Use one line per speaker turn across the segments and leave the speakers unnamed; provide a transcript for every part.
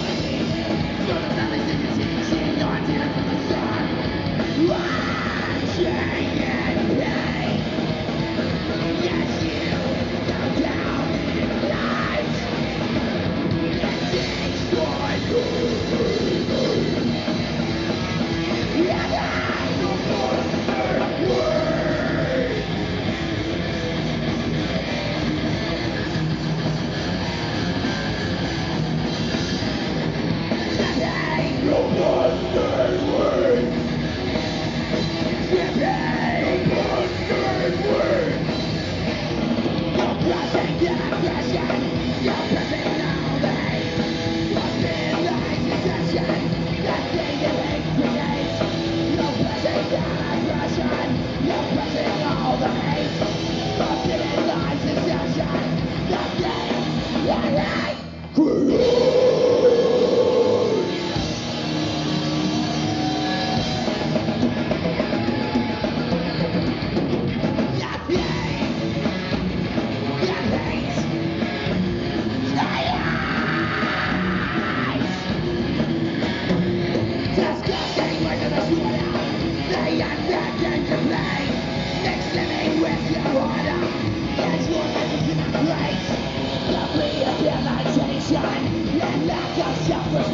Thank you.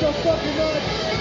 so fucking much.